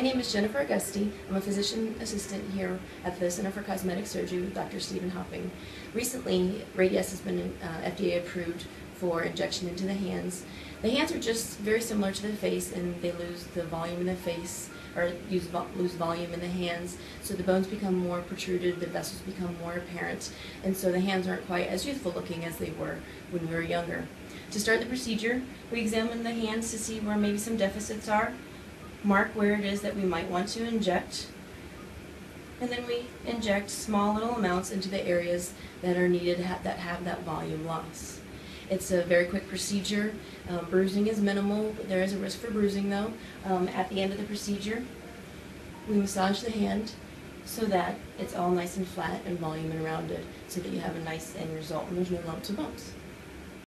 My name is Jennifer Augusti. I'm a physician assistant here at the Center for Cosmetic Surgery with Dr. Steven Hopping. Recently, Radiesse has been uh, FDA approved for injection into the hands. The hands are just very similar to the face and they lose the volume in the face or use lose volume in the hands so the bones become more protruded, the vessels become more apparent and so the hands aren't quite as youthful looking as they were when we were younger. To start the procedure, we examine the hands to see where maybe some deficits are mark where it is that we might want to inject, and then we inject small little amounts into the areas that are needed that have that volume loss. It's a very quick procedure. Um, bruising is minimal. There is a risk for bruising though. Um, at the end of the procedure, we massage the hand so that it's all nice and flat and volume and rounded so that you have a nice end result and there's no lumps or bumps.